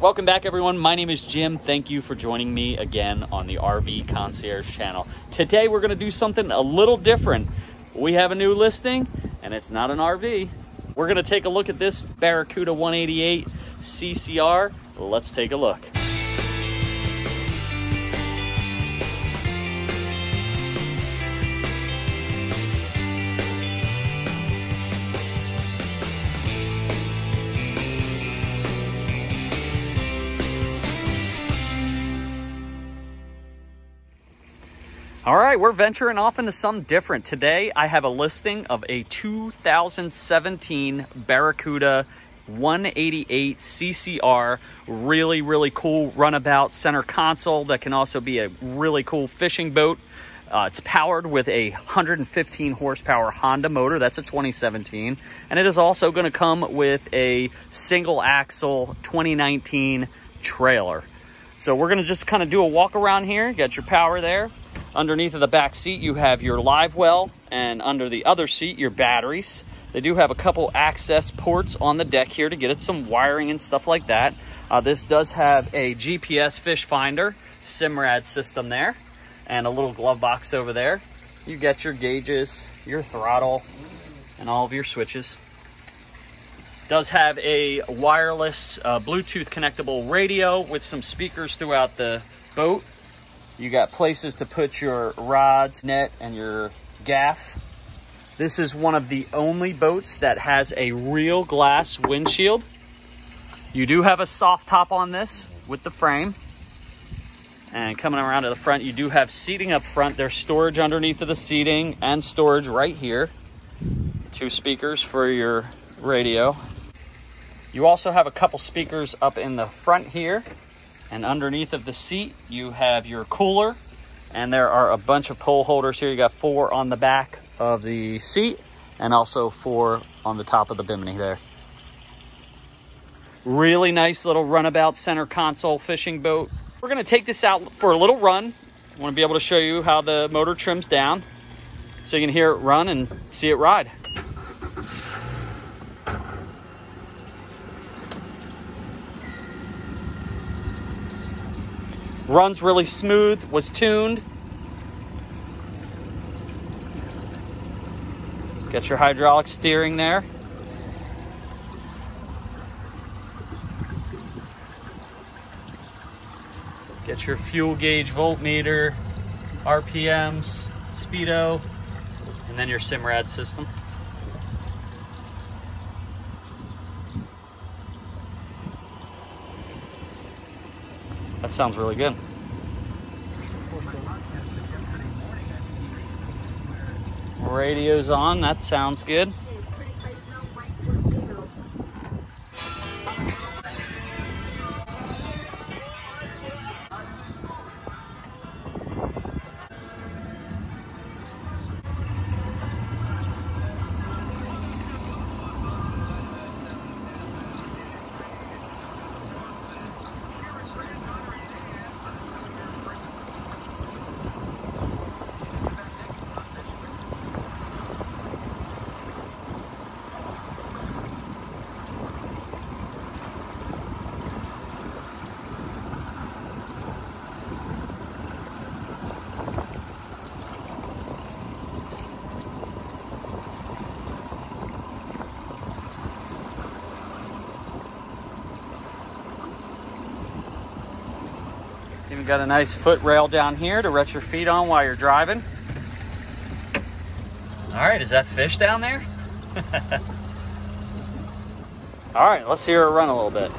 Welcome back, everyone. My name is Jim. Thank you for joining me again on the RV Concierge channel. Today, we're going to do something a little different. We have a new listing, and it's not an RV. We're going to take a look at this Barracuda 188 CCR. Let's take a look. All right, we're venturing off into some different. Today, I have a listing of a 2017 Barracuda 188 CCR. Really, really cool runabout center console that can also be a really cool fishing boat. Uh, it's powered with a 115 horsepower Honda motor. That's a 2017. And it is also going to come with a single axle 2019 trailer. So we're going to just kind of do a walk around here. Get your power there. Underneath of the back seat, you have your live well, and under the other seat, your batteries. They do have a couple access ports on the deck here to get it some wiring and stuff like that. Uh, this does have a GPS fish finder, Simrad system there, and a little glove box over there. You get your gauges, your throttle, and all of your switches. Does have a wireless uh, Bluetooth connectable radio with some speakers throughout the boat you got places to put your rods, net, and your gaff. This is one of the only boats that has a real glass windshield. You do have a soft top on this with the frame. And coming around to the front, you do have seating up front. There's storage underneath of the seating and storage right here. Two speakers for your radio. You also have a couple speakers up in the front here and underneath of the seat, you have your cooler. And there are a bunch of pole holders here. You got four on the back of the seat and also four on the top of the bimini there. Really nice little runabout center console fishing boat. We're gonna take this out for a little run. I wanna be able to show you how the motor trims down so you can hear it run and see it ride. Runs really smooth, was tuned. Get your hydraulic steering there. Get your fuel gauge voltmeter, RPMs, speedo, and then your Simrad system. That sounds really good. Radio's on, that sounds good. Even got a nice foot rail down here to rest your feet on while you're driving. All right, is that fish down there? All right, let's hear her run a little bit.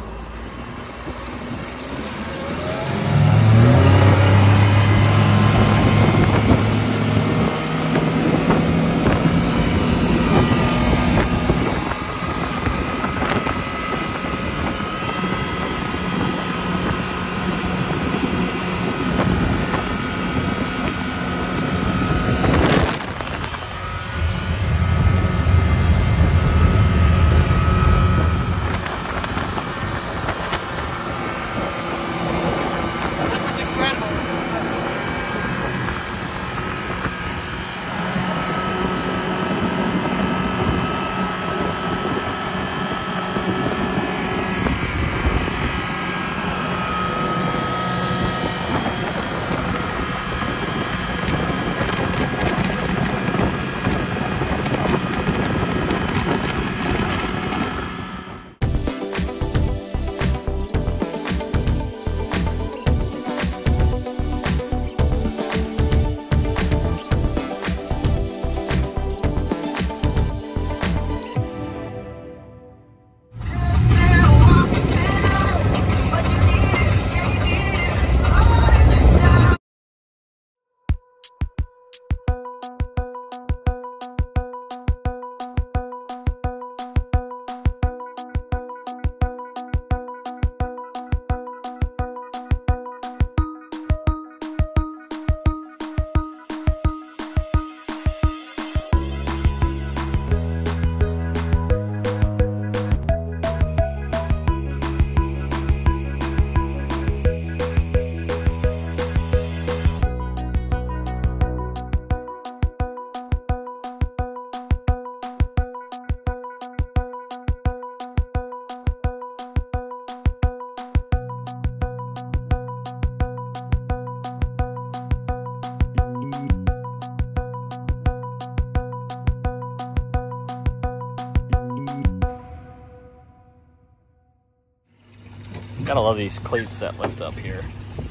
Gotta love these cleats that lift up here.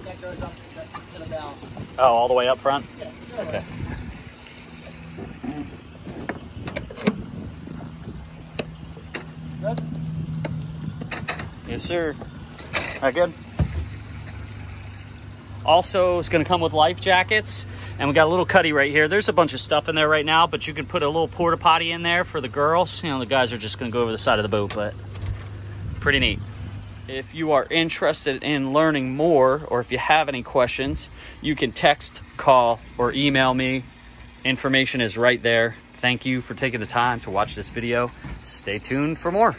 That goes up to the. Oh, all the way up front? Yeah. Okay. Good. Yes, sir. All right, good. Also, it's going to come with life jackets. And we got a little cuddy right here. There's a bunch of stuff in there right now, but you can put a little porta potty in there for the girls. You know, the guys are just going to go over the side of the boat, but pretty neat. If you are interested in learning more or if you have any questions, you can text, call, or email me. Information is right there. Thank you for taking the time to watch this video. Stay tuned for more.